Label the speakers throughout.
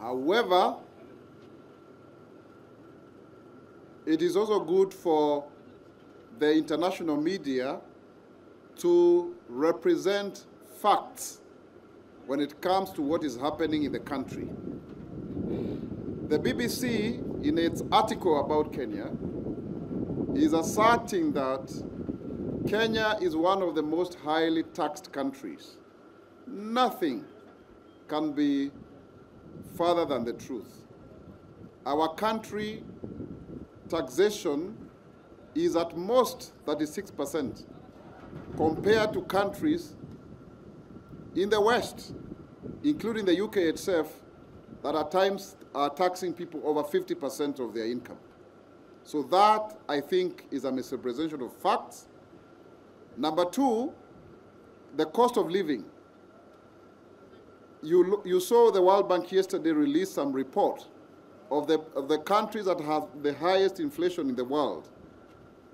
Speaker 1: However, it is also good for the international media to represent facts when it comes to what is happening in the country. The BBC, in its article about Kenya, is asserting that Kenya is one of the most highly taxed countries. Nothing can be further than the truth. Our country taxation is at most 36% compared to countries in the West, including the UK itself, that at times are taxing people over 50% of their income. So that, I think, is a misrepresentation of facts. Number two, the cost of living. You, you saw the World Bank yesterday release some report of the, of the countries that have the highest inflation in the world,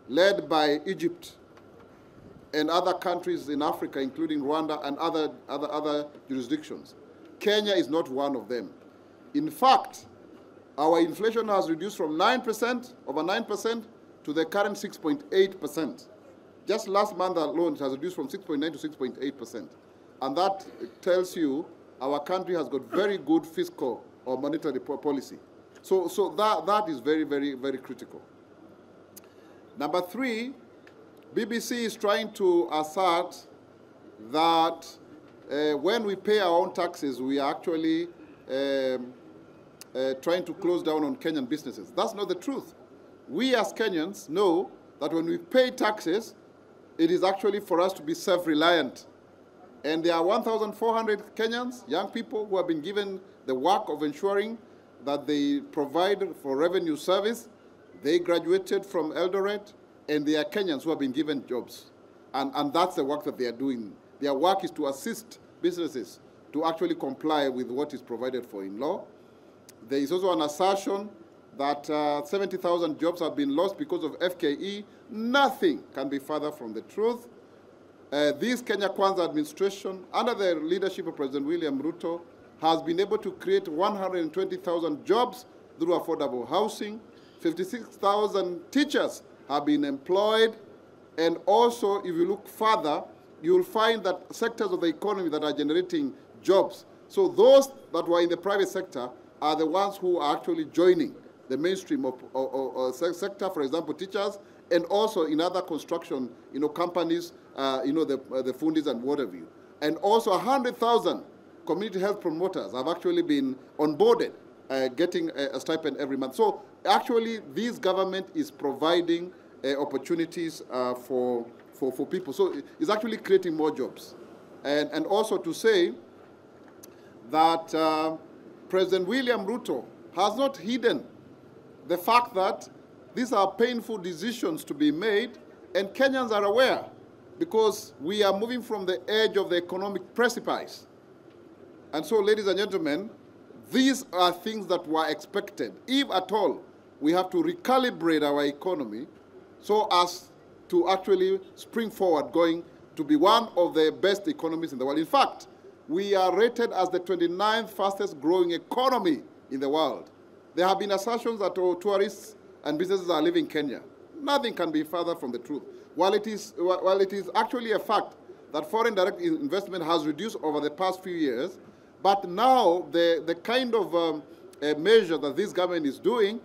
Speaker 1: led by Egypt and other countries in Africa, including Rwanda and other, other, other jurisdictions. Kenya is not one of them. In fact, our inflation has reduced from 9%, over 9%, to the current 6.8%. Just last month alone, it has reduced from 6.9 to 6.8%. And that tells you our country has got very good fiscal or monetary policy. So, so that, that is very, very, very critical. Number three, BBC is trying to assert that uh, when we pay our own taxes, we are actually um, uh, trying to close down on Kenyan businesses. That's not the truth. We as Kenyans know that when we pay taxes, it is actually for us to be self-reliant. And there are 1,400 Kenyans, young people, who have been given the work of ensuring that they provide for revenue service. They graduated from Eldoret, and they are Kenyans who have been given jobs. And, and that's the work that they are doing. Their work is to assist businesses to actually comply with what is provided for in law. There is also an assertion that uh, 70,000 jobs have been lost because of FKE. Nothing can be further from the truth. Uh, this Kenya Kwanza administration, under the leadership of President William Ruto, has been able to create 120,000 jobs through affordable housing. 56,000 teachers have been employed. And also, if you look further, you'll find that sectors of the economy that are generating jobs. So those that were in the private sector are the ones who are actually joining the mainstream of, of, of sector, for example, teachers, and also in other construction, you know, companies, uh, you know, the, uh, the fundis and you. And also 100,000 community health promoters have actually been onboarded, uh, getting a, a, stipend every month. So actually, this government is providing uh, opportunities uh, for, for, for people. So it's actually creating more jobs. And, and also to say that uh, President William Ruto has not hidden the fact that these are painful decisions to be made, and Kenyans are aware because we are moving from the edge of the economic precipice. And so, ladies and gentlemen, these are things that were expected. If at all, we have to recalibrate our economy so as to actually spring forward going to be one of the best economies in the world. In fact, we are rated as the 29th fastest growing economy in the world. There have been assertions that oh, tourists and businesses are leaving Kenya. Nothing can be further from the truth. While it is, while it is actually a fact that foreign direct investment has reduced over the past few years, but now the, the kind of um, measure that this government is doing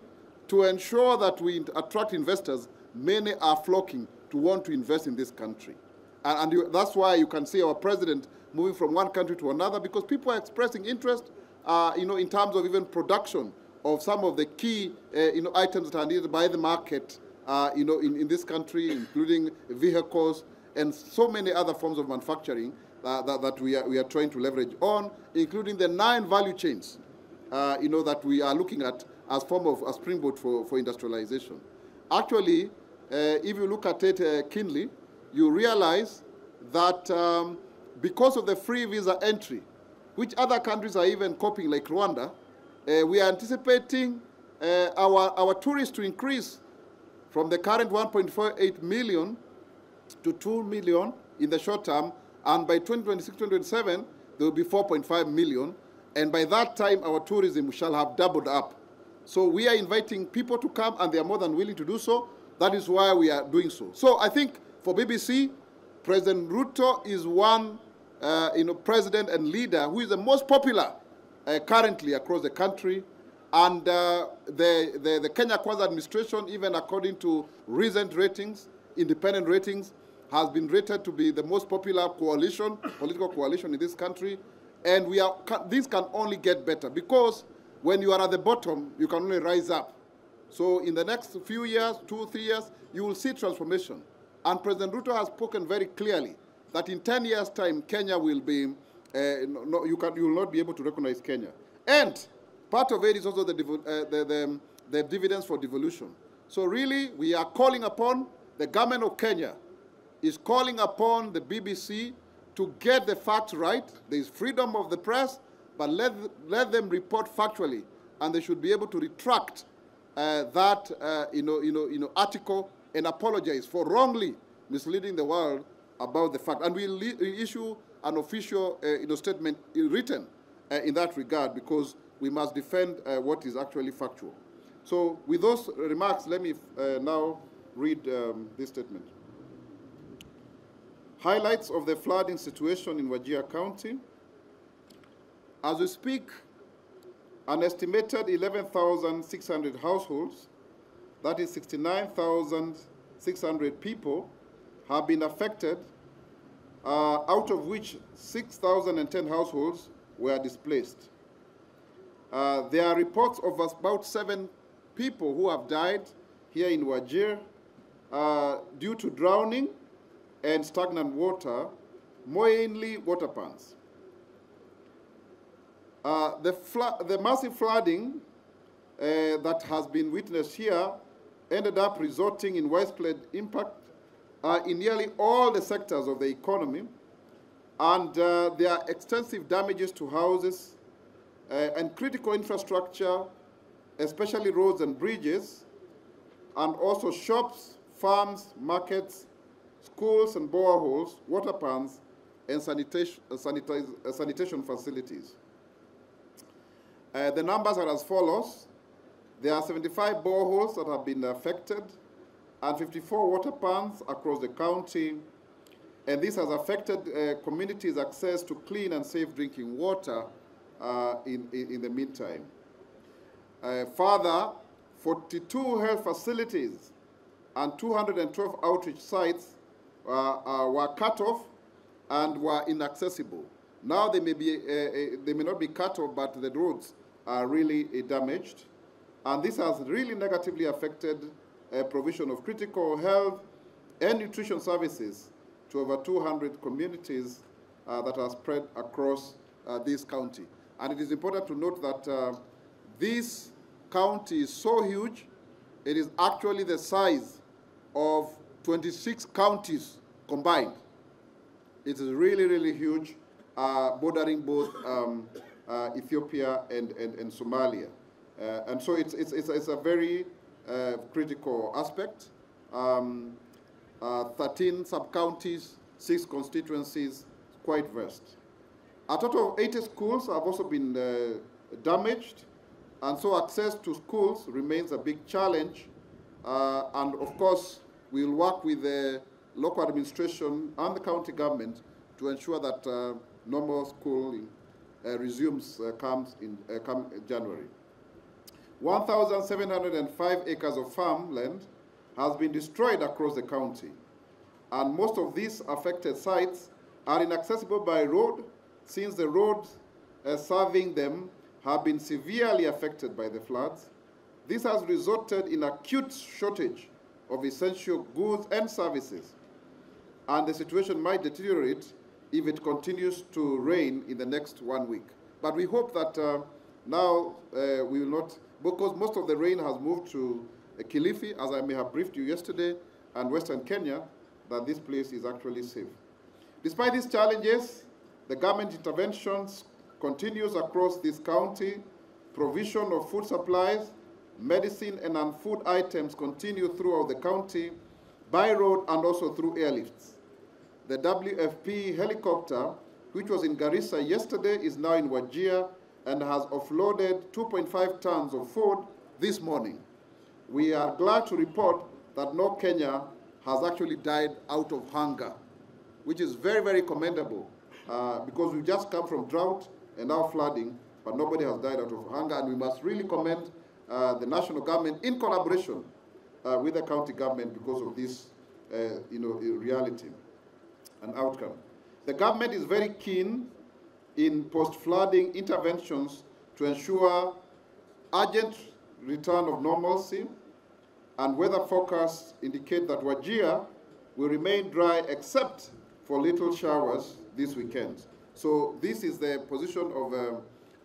Speaker 1: to ensure that we attract investors, many are flocking to want to invest in this country. And, and you, that's why you can see our president moving from one country to another because people are expressing interest, uh, you know, in terms of even production of some of the key, uh, you know, items that are needed by the market, uh, you know, in, in this country, including vehicles and so many other forms of manufacturing uh, that, that we, are, we are trying to leverage on, including the nine value chains, uh, you know, that we are looking at as form of a springboard for, for industrialization. Actually, uh, if you look at it uh, keenly, you realize that um, because of the free visa entry, which other countries are even copying, like Rwanda, uh, we are anticipating uh, our, our tourists to increase from the current 1.48 million to 2 million in the short term, and by 2026-2027, there will be 4.5 million. And by that time, our tourism shall have doubled up. So we are inviting people to come, and they are more than willing to do so. That is why we are doing so. So I think for BBC, President Ruto is one uh, you know, president and leader who is the most popular uh, currently across the country. And uh, the, the, the, Kenya Kwanza administration, even according to recent ratings, independent ratings, has been rated to be the most popular coalition, political coalition in this country. And we are, this can only get better because when you are at the bottom, you can only rise up. So in the next few years, two, three years, you will see transformation. And President Ruto has spoken very clearly that in 10 years' time, Kenya will be, uh, no, you, can, you will not be able to recognize Kenya. And part of it is also the, uh, the, the, the dividends for devolution. So really, we are calling upon the government of Kenya is calling upon the BBC to get the facts right. There is freedom of the press, but let, let them report factually, and they should be able to retract uh, that uh, you know, you know, you know, article and apologize for wrongly misleading the world about the fact. And we'll issue an official uh, you know, statement written uh, in that regard because we must defend uh, what is actually factual. So with those remarks, let me uh, now read um, this statement. Highlights of the flooding situation in Wajir County. As we speak, an estimated 11,600 households, that is 69,600 people, have been affected, uh, out of which 6,010 households were displaced. Uh, there are reports of about seven people who have died here in Wajir uh, due to drowning and stagnant water, mainly water pans. Uh, the, the, massive flooding uh, that has been witnessed here ended up resulting in widespread impact uh, in nearly all the sectors of the economy, and uh, there are extensive damages to houses uh, and critical infrastructure, especially roads and bridges, and also shops, farms, markets, schools and boreholes, water pans, and sanitation, uh, uh, sanitation facilities. Uh, the numbers are as follows. There are 75 boreholes that have been affected and 54 water pans across the county. And this has affected uh, communities' access to clean and safe drinking water uh, in, in, in, the meantime. Uh, further, 42 health facilities and 212 outreach sites uh, uh, were cut off and were inaccessible. Now they may, be, uh, they may not be cut off, but the roads are really damaged. And this has really negatively affected provision of critical health and nutrition services to over 200 communities uh, that are spread across uh, this county. And it is important to note that uh, this county is so huge, it is actually the size of 26 counties combined. It is really, really huge, uh, bordering both um, uh, Ethiopia and, and, and Somalia. Uh, and so it's, it's, it's, it's a very uh, critical aspect. Um, uh, 13 sub-counties, six constituencies, quite vast. A total of 80 schools have also been uh, damaged, and so access to schools remains a big challenge. and of course, we'll work with the local administration and the county government to ensure that uh, normal schooling uh, resumes uh, comes in uh, come January. 1,705 acres of farmland has been destroyed across the county, and most of these affected sites are inaccessible by road since the roads uh, serving them have been severely affected by the floods. This has resulted in acute shortage of essential goods and services. And the situation might deteriorate if it continues to rain in the next one week. But we hope that uh, now uh, we will not, because most of the rain has moved to uh, Kilifi, as I may have briefed you yesterday, and Western Kenya, that this place is actually safe. Despite these challenges, the government interventions continues across this county, provision of food supplies, medicine and non-food items continue throughout the county by road and also through airlifts. The WFP helicopter, which was in Garissa yesterday, is now in Wajir and has offloaded 2.5 tons of food this morning. We are glad to report that no Kenya has actually died out of hunger, which is very, very commendable uh, because we just come from drought and now flooding, but nobody has died out of hunger, and we must really commend uh, the national government in collaboration uh, with the county government because of this, uh, you know, reality and outcome. The government is very keen in post-flooding interventions to ensure urgent return of normalcy and weather forecasts indicate that Wajir will remain dry except for little showers this weekend. So this is the position of uh,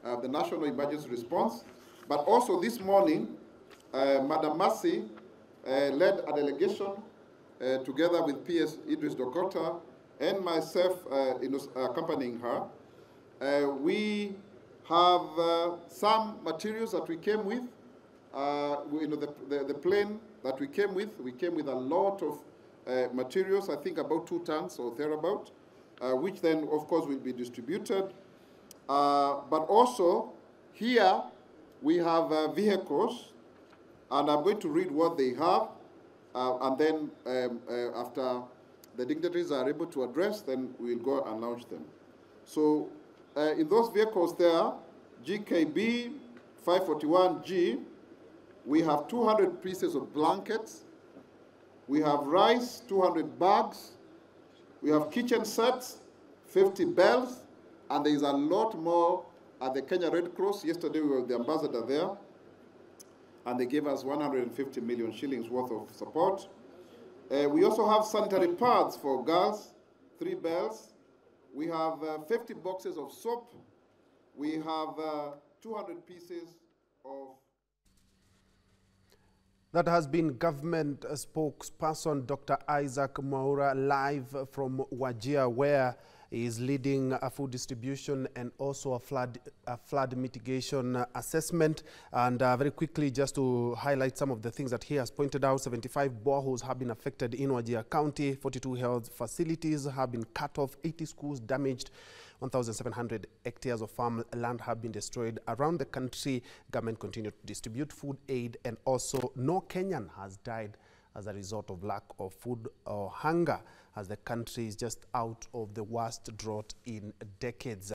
Speaker 1: uh, the National Emergency Response. But also this morning, uh, Madam Mercy uh, led a delegation uh, together with PS Idris Dokota and myself uh, in, accompanying her. We have some materials that we came with. you know, the, the, the plane that we came with, we came with a lot of uh, materials, I think about two tons or thereabout, uh, which then, of course, will be distributed. Uh, but also, here we have uh, vehicles, and I'm going to read what they have, uh, and then um, uh, after the dignitaries are able to address, then we'll go and launch them. So in those vehicles there, GKB 541G, we have 200 pieces of blankets. We have rice, 200 bags. We have kitchen sets, 50 bells, and there is a lot more at the Kenya Red Cross. Yesterday we were the ambassador there, and they gave us 150 million shillings worth of support. Uh, we also have sanitary pads for girls, three bells. We have uh, 50 boxes of soap. We have uh, 200 pieces of
Speaker 2: that has been government spokesperson Dr. Isaac Mwaura live from Wajir, where he is leading a food distribution and also a flood, a flood mitigation assessment. And uh, very quickly, just to highlight some of the things that he has pointed out, 75 boreholes have been affected in Wajir County, 42 health facilities have been cut off, 80 schools damaged. 1,700 hectares of farm land have been destroyed around the country. Government continued to distribute food aid and also no Kenyan has died as a result of lack of food or hunger as the country is just out of the worst drought in decades.